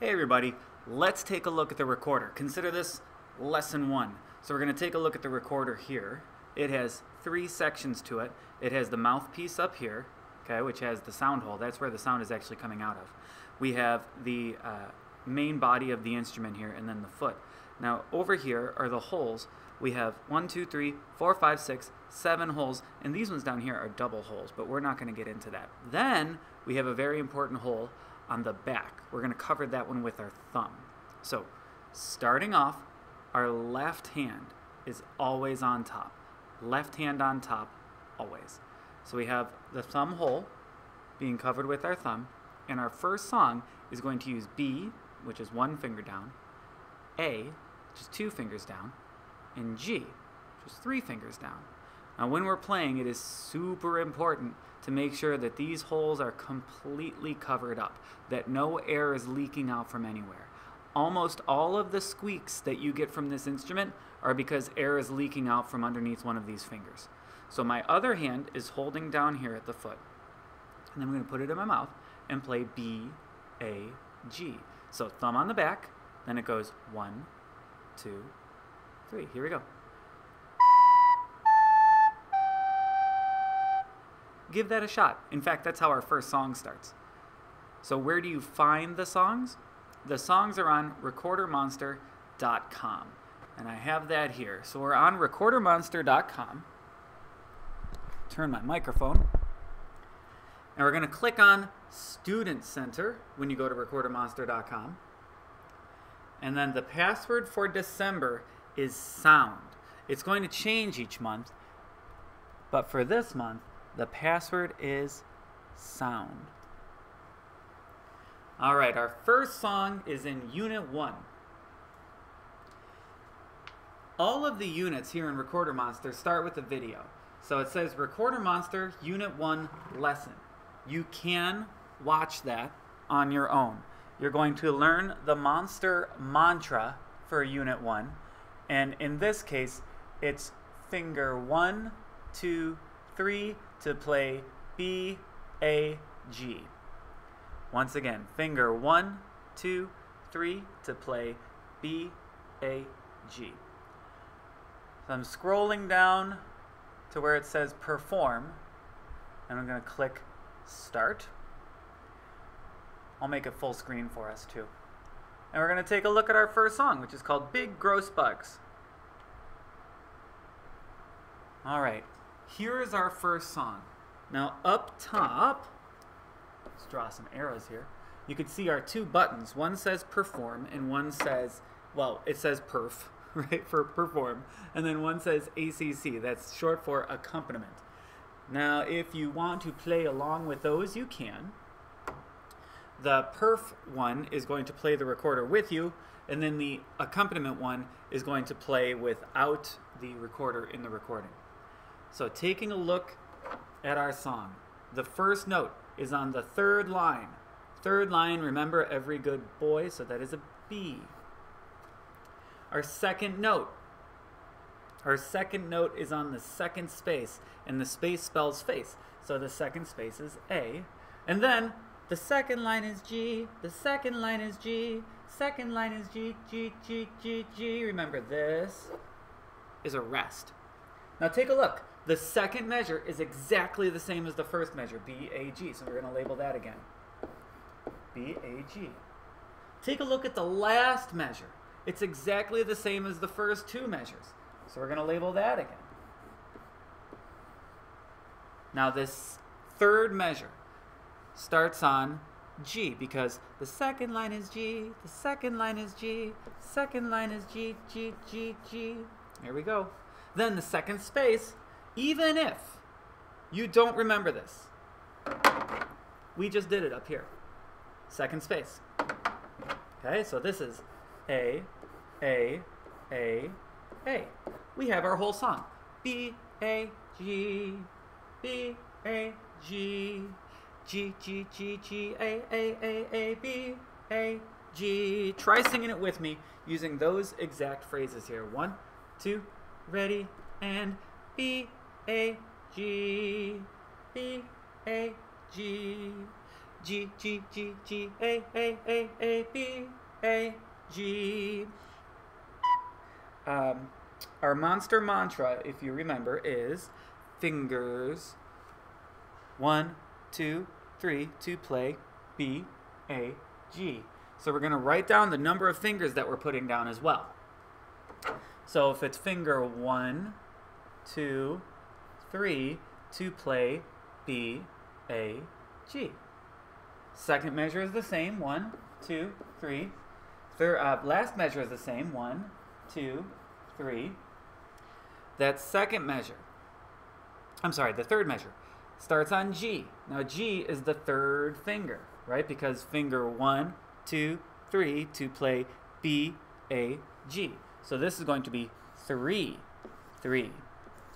Hey everybody, let's take a look at the recorder. Consider this lesson one. So we're going to take a look at the recorder here. It has three sections to it. It has the mouthpiece up here, okay, which has the sound hole. That's where the sound is actually coming out of. We have the uh, main body of the instrument here and then the foot. Now over here are the holes. We have one, two, three, four, five, six, seven holes, and these ones down here are double holes, but we're not going to get into that. Then we have a very important hole on the back. We're going to cover that one with our thumb. So starting off, our left hand is always on top. Left hand on top, always. So we have the thumb hole being covered with our thumb, and our first song is going to use B, which is one finger down, A, which is two fingers down, and G, which is three fingers down. Now when we're playing, it is super important to make sure that these holes are completely covered up, that no air is leaking out from anywhere. Almost all of the squeaks that you get from this instrument are because air is leaking out from underneath one of these fingers. So my other hand is holding down here at the foot. And then I'm going to put it in my mouth and play B, A, G. So thumb on the back, then it goes one, two, three. Here we go. Give that a shot. In fact, that's how our first song starts. So, where do you find the songs? The songs are on recordermonster.com. And I have that here. So, we're on recordermonster.com. Turn my microphone. And we're going to click on Student Center when you go to recordermonster.com. And then the password for December is sound. It's going to change each month. But for this month, the password is sound. All right, our first song is in Unit 1. All of the units here in Recorder Monster start with a video. So it says Recorder Monster Unit 1 Lesson. You can watch that on your own. You're going to learn the monster mantra for Unit 1. And in this case, it's finger one, two, three, to play B, A, G. Once again, finger one, two, three to play B, A, G. So I'm scrolling down to where it says perform, and I'm going to click start. I'll make it full screen for us too. And we're going to take a look at our first song, which is called Big Gross Bugs. All right, here is our first song. Now up top, let's draw some arrows here. You can see our two buttons. One says perform and one says, well, it says perf, right, for perform. And then one says ACC, that's short for accompaniment. Now, if you want to play along with those, you can. The perf one is going to play the recorder with you, and then the accompaniment one is going to play without the recorder in the recording. So taking a look at our song, the first note is on the third line. Third line, remember every good boy, so that is a B. Our second note, our second note is on the second space, and the space spells face, so the second space is A. And then the second line is G, the second line is G, second line is G, G, G, G, G. Remember, this is a rest. Now take a look. The second measure is exactly the same as the first measure, BAG. So we're going to label that again. BAG. Take a look at the last measure. It's exactly the same as the first two measures. So we're going to label that again. Now this third measure starts on G because the second line is G, the second line is G, second line is G, G, G, G. There we go. Then the second space even if you don't remember this, we just did it up here. Second space. Okay, so this is A, A, A, A. We have our whole song. B, A, G, B, A, G, G, G, G, G, A, A, A, A, B, A, G. Try singing it with me using those exact phrases here. One, two, ready, and B, a G B A G G, G, G, G, A, A, A, A, B, A, G. Um, our monster mantra, if you remember, is fingers. One, two, three to play B, A, G. So we're going to write down the number of fingers that we're putting down as well. So if it's finger one, two, three to play B, A, G. Second measure is the same. One, two, three. Third, uh, last measure is the same. One, two, three. That second measure, I'm sorry, the third measure starts on G. Now G is the third finger, right? Because finger one, two, three to play B, A, G. So this is going to be three, three,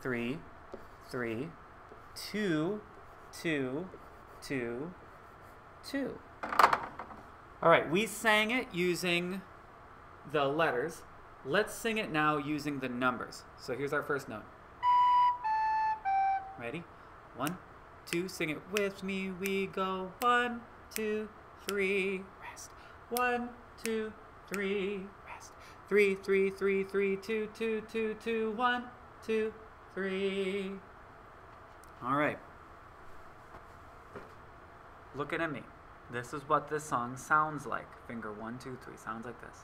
three, three, two, two, two, two. All right, we sang it using the letters. Let's sing it now using the numbers. So here's our first note. Ready? One, two, sing it with me. We go one, two, three, rest. One, two, three, rest. Three, three, three, three, two, two, two, two, one, two, three. All right. Looking at me. This is what this song sounds like. Finger one, two, three. Sounds like this.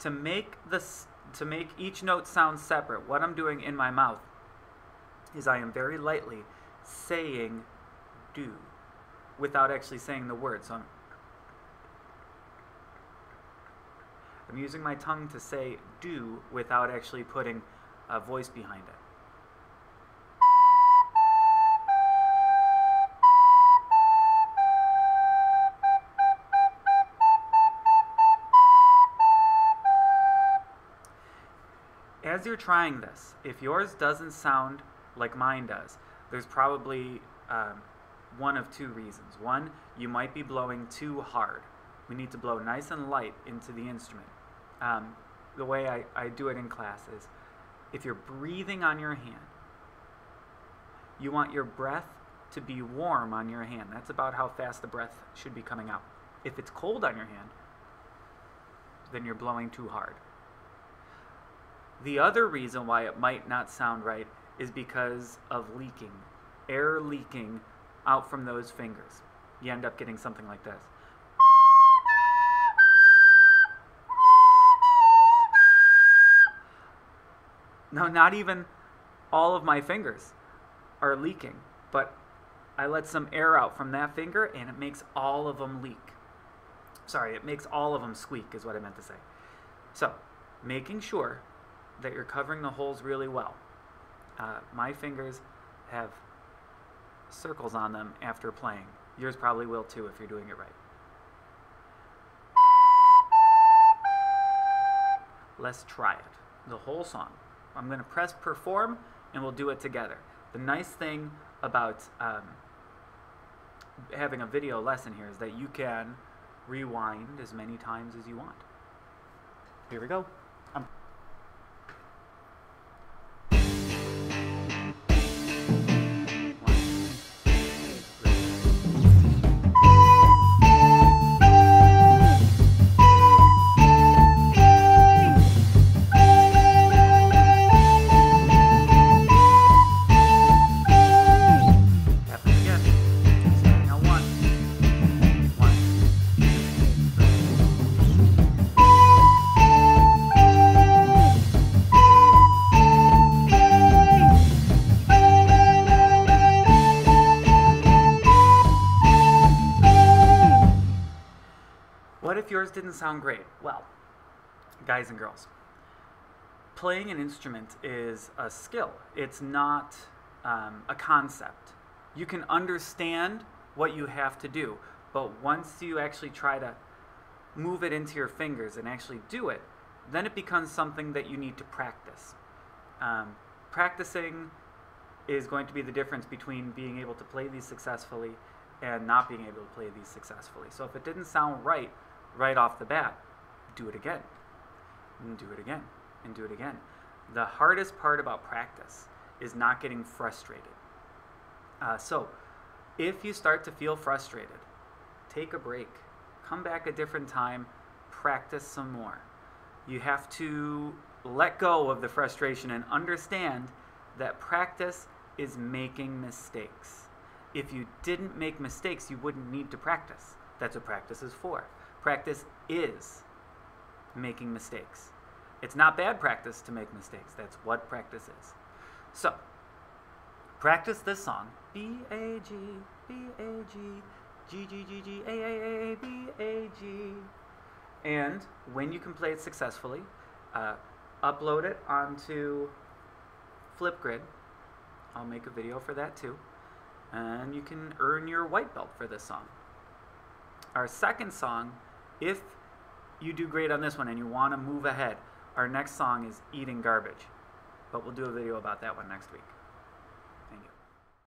To make this to make each note sound separate, what I'm doing in my mouth is I am very lightly saying do without actually saying the word. So I'm I'm using my tongue to say do without actually putting a voice behind it. As you're trying this, if yours doesn't sound like mine does, there's probably um, one of two reasons. One, you might be blowing too hard. We need to blow nice and light into the instrument. Um, the way I, I do it in class is if you're breathing on your hand, you want your breath to be warm on your hand. That's about how fast the breath should be coming out. If it's cold on your hand, then you're blowing too hard. The other reason why it might not sound right is because of leaking, air leaking out from those fingers. You end up getting something like this. Now, not even all of my fingers are leaking, but I let some air out from that finger and it makes all of them leak. Sorry, it makes all of them squeak, is what I meant to say. So, making sure that you're covering the holes really well. Uh, my fingers have circles on them after playing. Yours probably will too if you're doing it right. Let's try it. The whole song. I'm going to press perform and we'll do it together. The nice thing about um, having a video lesson here is that you can rewind as many times as you want. Here we go. Yours didn't sound great? Well, guys and girls, playing an instrument is a skill. It's not um, a concept. You can understand what you have to do, but once you actually try to move it into your fingers and actually do it, then it becomes something that you need to practice. Um, practicing is going to be the difference between being able to play these successfully and not being able to play these successfully. So if it didn't sound right right off the bat, do it again, and do it again, and do it again. The hardest part about practice is not getting frustrated. Uh, so, if you start to feel frustrated, take a break, come back a different time, practice some more. You have to let go of the frustration and understand that practice is making mistakes. If you didn't make mistakes, you wouldn't need to practice. That's what practice is for. Practice is making mistakes. It's not bad practice to make mistakes. That's what practice is. So, practice this song. B A G B A G G G G G A A A B A G. And when you can play it successfully, uh, upload it onto Flipgrid. I'll make a video for that too. And you can earn your white belt for this song. Our second song, if you do great on this one and you want to move ahead, our next song is Eating Garbage. But we'll do a video about that one next week.